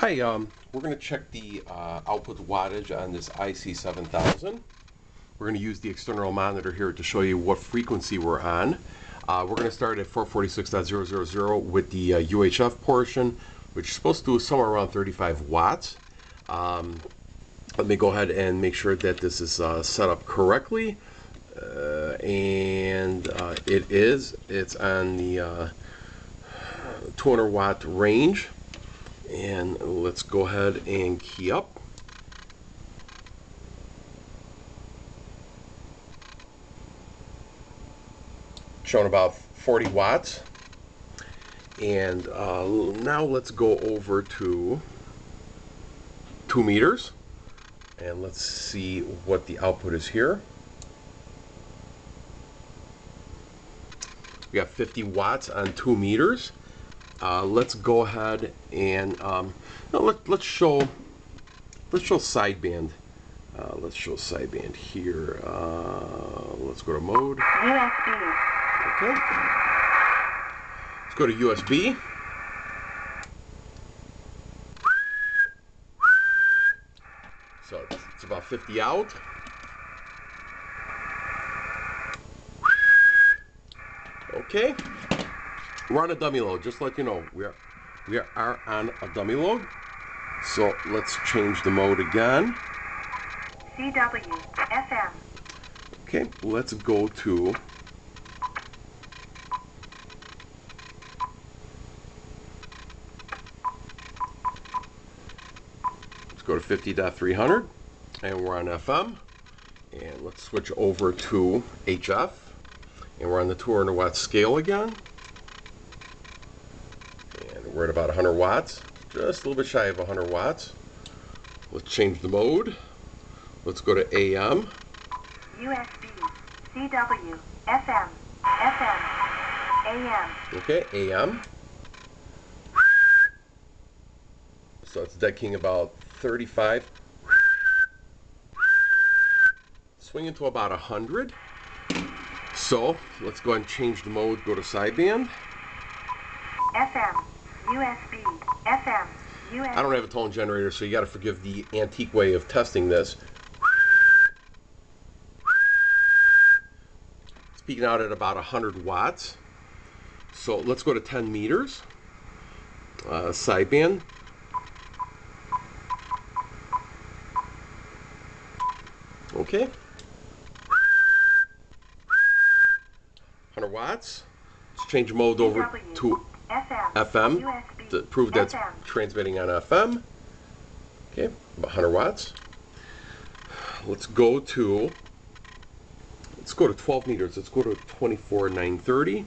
Hi, um, we're going to check the uh, output wattage on this IC7000. We're going to use the external monitor here to show you what frequency we're on. Uh, we're going to start at 446.000 with the uh, UHF portion, which is supposed to do somewhere around 35 watts. Um, let me go ahead and make sure that this is uh, set up correctly. Uh, and uh, it is. It's on the uh, 200 watt range and let's go ahead and key up. Showing about 40 watts. And uh, now let's go over to 2 meters. And let's see what the output is here. We got 50 watts on 2 meters. Uh, let's go ahead and um, no, let, let's show let's show sideband. Uh, let's show sideband here. Uh, let's go to mode. USB. Okay. Let's go to USB. So it's, it's about 50 out. Okay. We're on a dummy load, just let you know. We are we are on a dummy load. So let's change the mode again. CW. FM. Okay, let's go to Let's go to 50.300 and we're on FM. And let's switch over to HF. And we're on the 200 watt scale again. We're at about 100 watts, just a little bit shy of 100 watts. Let's change the mode. Let's go to AM. USB. CW. FM. FM. AM. Okay, AM. So it's decking about 35. Swinging to about 100. So let's go ahead and change the mode, go to sideband. USB. FM. USB. I don't have a tone generator, so you got to forgive the antique way of testing this. It's peaking out at about 100 watts. So let's go to 10 meters. Uh, sideband. Okay. 100 watts. Let's change mode over to FM. FM to prove that's FM. transmitting on FM. Okay, about 100 watts. Let's go to let's go to 12 meters. Let's go to 24930.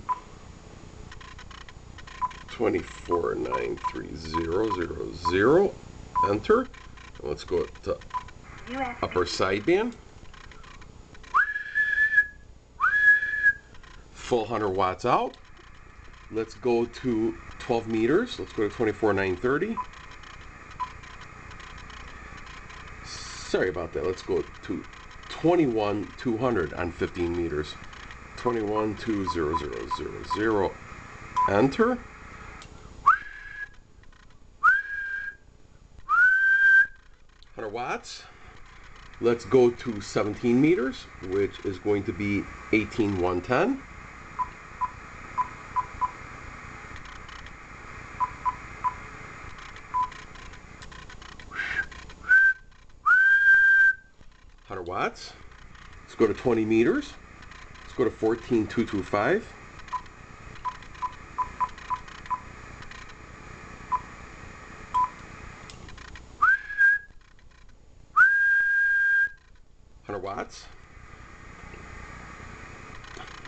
2493000. Enter. And let's go to USB. upper sideband. Full 100 watts out. Let's go to 12 meters. Let's go to 24930. Sorry about that. Let's go to 21200 on 15 meters. 212000. Enter. Watts. Let's go to 17 meters, which is going to be 18110. Watts. Let's go to 20 meters. Let's go to 14225. Hundred watts.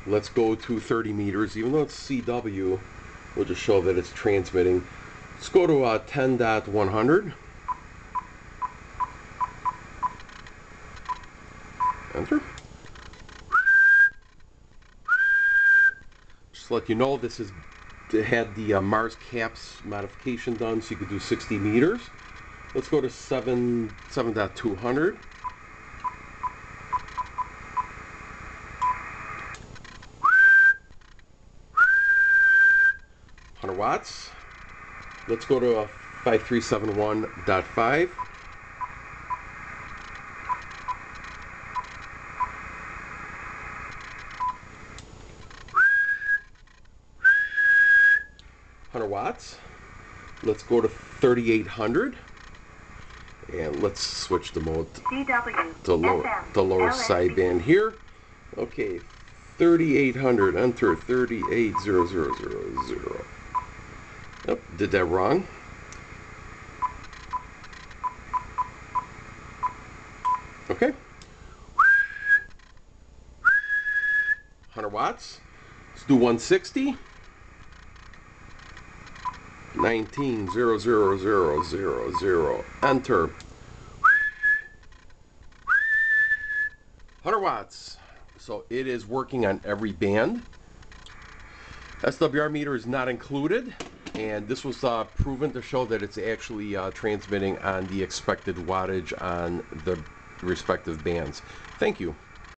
Let's go to 30 meters. Even though it's CW, we'll just show that it's transmitting. Let's go to uh, 10.100. Enter. Just to let you know, this is had the uh, Mars caps modification done, so you could do 60 meters. Let's go to 7 7.200. Hundred watts. Let's go to a 5371.5. Hundred watts. Let's go to 3800, and let's switch the mode to CW. the lower, FM, the lower LSB. sideband here. Okay, 3800, enter 380000. Nope, did that wrong. Okay. 100 watts. Let's do 160. 190000. Enter. 100 watts. So it is working on every band. SWR meter is not included, and this was uh, proven to show that it's actually uh, transmitting on the expected wattage on the respective bands. Thank you.